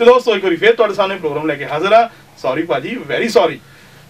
ਤੇ ਦੋਸਤੋ ਇੱਕ ਵਾਰੀ ਫੇਰ ਤੁਹਾਡੇ ਸਾਹਮਣੇ ਪ੍ਰੋਗਰਾਮ ਲੈ ਕੇ ਹਾਜ਼ਰ ਆ ਸੌਰੀ ਭਾਜੀ ਵੈਰੀ ਸੌਰੀ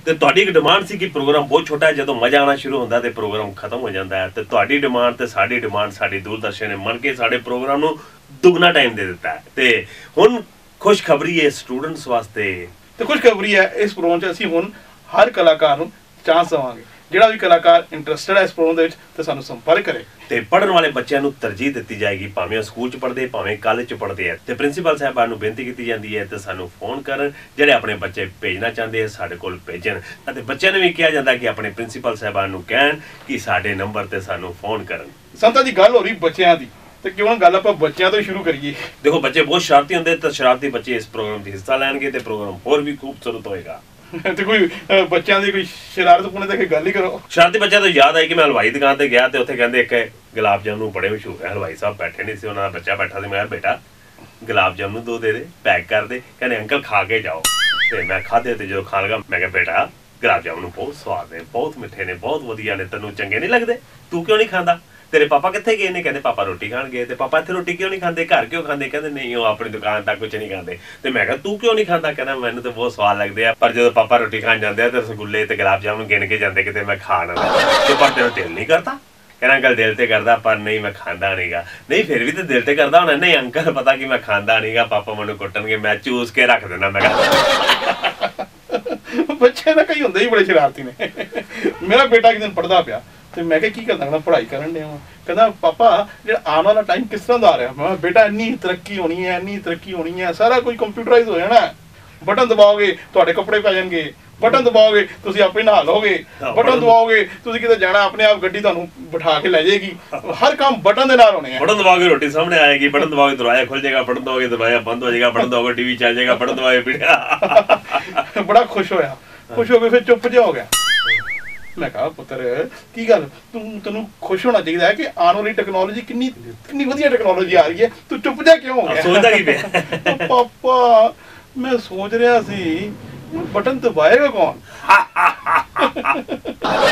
ਤੇ ਤੁਹਾਡੀ ਇੱਕ ਡਿਮਾਂਡ ਸੀ ਕਿ ਪ੍ਰੋਗਰਾਮ ਬਹੁਤ ਛੋਟਾ ਹੈ ਜਦੋਂ ਮਜ਼ਾ ਆਉਣਾ ਸ਼ੁਰੂ ਹੁੰਦਾ ਤੇ ਪ੍ਰੋਗਰਾਮ ਖਤਮ ਹੋ ਜਾਂਦਾ ਹੈ। ਤੇ ਤੁਹਾਡੀ ਡਿਮਾਂਡ ਤੇ ਸਾਡੀ ਡਿਮਾਂਡ ਸਾਡੀ ਦੂਰਦਰਸ਼ਨ ਨੇ ਮੰਨ ਕੇ ਸਾਡੇ ਪ੍ਰੋਗਰਾਮ ਨੂੰ ਦੁੱਗਣਾ ਟਾਈਮ ਦੇ ਦਿੱਤਾ ਹੈ। ਤੇ ਹੁਣ ਖੁਸ਼ਖਬਰੀ ਹੈ ਸਟੂਡੈਂਟਸ ਵਾਸਤੇ। ਤੇ ਖੁਸ਼ਖਬਰੀ ਹੈ ਇਸ ਪ੍ਰੋਗਰਾਮ 'ਚ ਅਸੀਂ ਹੁਣ ਹਰ ਕਲਾਕਾਰ ਨੂੰ ਚਾਂਸ ਦੇਵਾਂਗੇ। ਜਿਹੜਾ ਵੀ ਕਲਾਕਾਰ ਇੰਟਰਸਟਿਡ ਹੈ ਇਸ ਪ੍ਰੋਗਰਾਮ ਦੇ ਵਿੱਚ ਤੇ ਸਾਨੂੰ ਸੰਪਰਕ ਕਰੇ। ਤੇ ਪੜਨ ਵਾਲੇ ਬੱਚਿਆਂ ਨੂੰ ਤਰਜੀਹ ਦਿੱਤੀ ਜਾਏਗੀ ਭਾਵੇਂ ਉਹ ਸਕੂਲ ਚ ਪੜ੍ਹਦੇ ਭਾਵੇਂ ਕਾਲਜ ਚ ਪੜ੍ਹਦੇ ਆ। ਤੇ ਪ੍ਰਿੰਸੀਪਲ ਸਾਹਿਬਾਨ ਨੂੰ ਬੇਨਤੀ ਕੀਤੀ ਜਾਂਦੀ ਹੈ ਤੇ ਸਾਨੂੰ ਫੋਨ ਕਰਨ ਜਿਹੜੇ ਆਪਣੇ ਬੱਚੇ ਭੇਜਣਾ ਚਾਹੁੰਦੇ ਆ ਸਾਡੇ ਕੋਲ ਭੇਜਣ। ਅਤੇ ਬੱਚਿਆਂ ਨੂੰ ਵੀ ਕਿਹਾ ਜਾਂਦਾ ਕਿ ਆਪਣੇ ਪ੍ਰਿੰਸੀਪਲ ਸਾਹਿਬਾਨ ਨੂੰ ਕਹਿਣ ਕਿ ਸਾਡੇ ਨੰਬਰ ਤੇ ਸਾਨੂੰ ਫੋਨ ਕਰਨ। ਸੰਤਾਂ ਦੀ ਗੱਲ ਹੋ ਰਹੀ ਬੱਚਿਆਂ ਦੀ। ਤੇ ਕਿਉਂ ਗੱਲ ਆਪਾਂ ਬੱਚਿਆਂ ਤੋਂ ਹੀ ਸ਼ੁਰੂ ਕਰੀਏ। ਦੇਖੋ ਬੱਚੇ ਬਹੁਤ ਸ਼ਰਾਰਤੀ ਹੁੰਦੇ ਤਾਂ ਸ਼ਰਾਰਤੀ ਬੱਚੇ ਇਸ ਪ੍ਰੋਗਰਾਮ 'ਚ ਹਿੱਸਾ ਲੈਣਗੇ ਤੇ ਪ੍ਰੋਗਰਾਮ ਹੋਰ ਵੀ ਖੂਬਸੂਰਤ ਹੋਏਗਾ। ਤੇ ਕੋਈ ਅਹ, ਬੱਚਿਆਂ ਦੀ ਕੋਈ ਸ਼ਰਾਰਤ ਪੁਣੇ ਤੇ ਕੋਈ ਗੱਲ ਹੀ ਕਰੋ। ਸ਼ਰਾਰਤੀ ਬੱਚਿਆਂ ਤੋਂ ਯਾਦ ਆਈ ਕਿ ਮੈਂ ਹਲਵਾਈ ਦੁਕਾਨ ਤੇ ਗਿਆ ਤੇ ਉੱਥੇ ਕਹਿੰਦੇ ਇੱਕ ਗੁਲਾਬ ਜਾਮਨੂੰ ਬੜੇ ਮਸ਼ਹੂਰ ਹੈ। ਹਲਵਾਈ ਸਾਹਿਬ ਬੈਠੇ ਨਹੀਂ ਸੀ ਉਹਨਾਂ ਦਾ ਬੱਚਾ ਬੈਠਾ ਸੀ। ਮੈਂ ਕਿਹਾ ਬੇਟਾ ਗੁਲਾਬ ਜਾਮਨੂੰ ਦੋ ਦੇ ਦੇ ਪੈਕ ਕਰ ਦੇ। ਕਹਿੰਦੇ ਅੰਕਲ ਖਾ ਕੇ ਜਾਓ। ਤੇ ਮੈਂ ਖਾਧੇ ਤੇ ਜਦੋਂ ਖਾਣ ਲੱਗਾ ਮੈਂ ਕਿਹਾ ਬੇਟਾ ਗੁਲਾਬ ਜਾਮਨੂੰ ਬਹੁਤ ਸਵਾਦ ਨੇ ਬਹੁਤ ਮਿੱਠੇ ਨੇ ਬਹੁਤ ਵਧੀਆ ਨੇ ਤੈਨੂੰ ਚੰਗੇ ਨਹੀਂ ਲੱਗਦੇ? ਤੂੰ ਕਿਉਂ ਨਹੀਂ ਖਾਂਦਾ? ਤੇਰੇ ਪਾਪਾ ਕਿੱਥੇ ਗਏ ਨੇ? ਕਹਿੰਦੇ ਪਾਪਾ ਰੋਟੀ ਖਾਣ ਗਏ ਤੇ ਪਾਪਾ ਇੱਥੇ ਰੋਟੀ ਕਿਉਂ ਨਹੀਂ ਖਾਂਦੇ? ਘਰ ਕਿਉਂ ਖਾਂਦੇ? ਕਹਿੰਦੇ ਨਹੀਂ, ਉਹ ਆਪਣੀ ਦੁਕਾਨ ਤੱਕ ਕੁਝ ਨਹੀਂ ਖਾਂਦੇ। ਤੇ ਮੈਂ ਕਿਹਾ, ਤੂੰ ਕਿਉਂ ਨਹੀਂ ਖਾਂਦਾ? ਕਹਿੰਦਾ, ਮੈਨੂੰ ਤਾਂ ਬਹੁਤ ਸਵਾਦ ਲੱਗਦੇ ਆ, ਪਰ ਜਦੋਂ ਪਾਪਾ ਰੋਟੀ ਖਾਣ ਜਾਂਦੇ ਆ ਤੇ ਰਸਗੁੱਲੇ ਤੇ ਗੁਲਾਬ ਜਾਮੁਨ ਗਿਣ ਕੇ ਜਾਂਦੇ, ਕਿਤੇ ਮੈਂ ਖਾ ਨਾ ਤੇ ਪਰ ਤੇਰਾ ਦਿਲ ਨਹੀਂ ਕਰਦਾ? ਕਹਿੰਦਾ, ਅੰਕਲ, ਦਿਲ ਤੇ ਕਰਦਾ, ਪਰ ਨਹੀਂ, ਮੈਂ ਖਾਂਦਾ ਨਹੀਂਗਾ ਨਹੀਂ, ਫਿਰ ਵੀ ਤੇ ਦਿਲ ਤੇ ਕਰਦਾ ਹੋਣਾ। ਨਹੀਂ, ਅੰਕਲ, ਪਤਾ ਕਿ, ਮੈਂ ਖਾਂਦਾ ਨਹੀਂਗਾ ਪਾਪਾ ਮੈਨੂੰ ਕੁੱਟਣਗੇ, ਮੈਂ ਚੂਸ ਕੇ ਰੱਖ ਦੇਣਾ ਮੈਂ ਬੱਚੇ ਤਾਂ ਕਈ ਹੁੰਦੇ ਹੀ ਬੜੇ ਸ਼ਰਾਰਤੀ ਨੇ। ਮੇਰਾ ਬੇਟਾ ਇੱਕ ਦਿਨ ਪੜਦਾ ਪਿਆ। ਤੇ ਮੈਂ ਕਿਹਾ ਕੀ ਕਰਦਾ ਕਹਿੰਦਾ ਪੜ੍ਹਾਈ ਕਰਨ ਡਿਆ ਵਾਂ। ਕਹਿੰਦਾ ਪਾਪਾ ਜਿਹੜਾ ਆਉਣ ਵਾਲਾ ਟਾਈਮ ਕਿਸ ਤਰ੍ਹਾਂ ਦਾ ਆ ਰਿਹਾ? ਮੈਂ ਬੇਟਾ ਇੰਨੀ ਤਰੱਕੀ ਹੋਣੀ ਹੈ ਇੰਨੀ ਤਰੱਕੀ ਹੋਣੀ ਹੈ ਸਾਰਾ ਕੁਝ ਕੰਪਿਊਟਰਾਈਜ਼ ਹੋ ਜਾਣਾ ਬਟਨ ਦਬਾਓਗੇ ਤੁਹਾਡੇ ਕੱਪੜੇ ਪੈ ਜਾਣਗੇ। ਬਟਨ ਦਬਾਓਗੇ ਤੁਸੀਂ ਆਪੇ ਨਹਾ ਲਓਗੇ। ਬਟਨ ਦਬਾਓਗੇ ਤੁਸੀਂ ਕਿਤੇ ਜਾਣਾ ਆਪਣੇ ਆਪ ਗੱਡੀ ਤੁਹਾਨੂੰ ਬਿਠਾ ਕੇ ਲੈ ਜਾਏਗੀ। ਹਰ ਕੰਮ ਬਟਨ ਦੇ ਨਾਲ ਹੋਣੇ ਆ। ਬਟਨ ਦਬਾਓਗੇ ਰੋਟੀ ਸਾਹਮਣੇ ਆਏਗੀ ਬਟਨ ਦਬਾਓਗੇ ਦਰਵਾਜ਼ਾ ਖੁੱਲ ਜਾਏਗਾ ਬਟਨ ਦਬਾਓਗੇ ਦਰਵਾਜ਼ਾ ਬੰਦ ਹੋ ਜਾਏਗਾ ਬਟਨ ਦਬਾਓਗੇ ਟੀਵੀ ਚੱਲ ਜਾਏਗਾ ਬਟਨ ਦਬਾਓਗੇ ਪੀੜਿਆ। ਬੜਾ ਖੁਸ਼ ਹੋਇਆ। ਖੁਸ਼ ਹੋ ਕੇ ਫਿਰ ਚੁੱਪ ਜਿਹਾ ਹੋ ਗਿਆ। ਮੈਂ ਕਹਾ ਪੁੱਤਰ ਕੀ ਗੱਲ? ਤੂੰ ਤੈਨੂੰ ਖੁਸ਼ ਹੋਣਾ ਚਾਹੀਦਾ ਹੈ ਕਿ ਆਉਣ ਵਾਲੀ ਟੈਕਨੋਲੋਜੀ ਕਿੰਨੀ ਕਿੰਨੀ ਵਧੀਆ ਟੈਕਨੋਲੋਜੀ ਆ ਰਹੀ ਹੈ? ਤੂੰ ਚੁੱਪ ਜਿਹਾ ਕਿਉਂ ਹੋ ਗਿਆ? ਸੋਚਦਾ ਕੀ ਪਿਆ? ਪਾਪਾ ਮੈਂ ਸੋਚ ਰਿਹਾ ਸੀ ਬਟਨ ਦਬਾਏਗਾ ਕੌਣ?